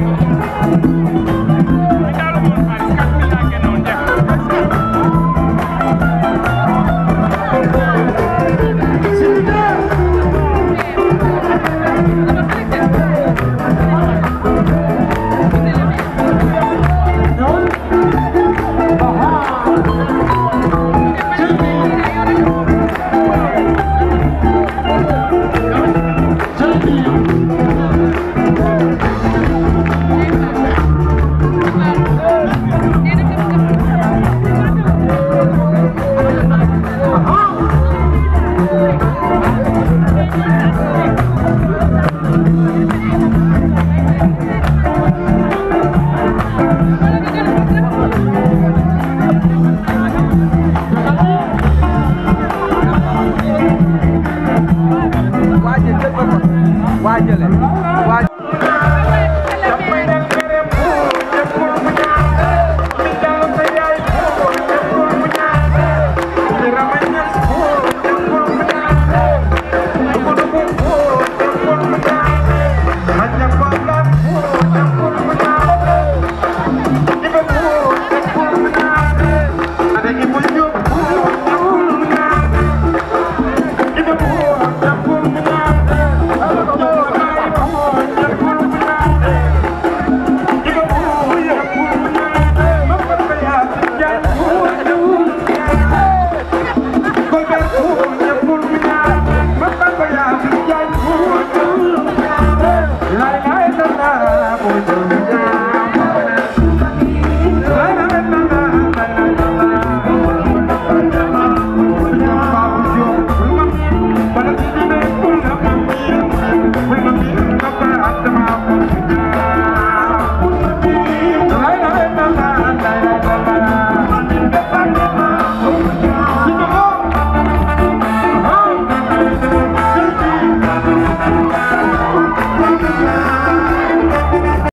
waajale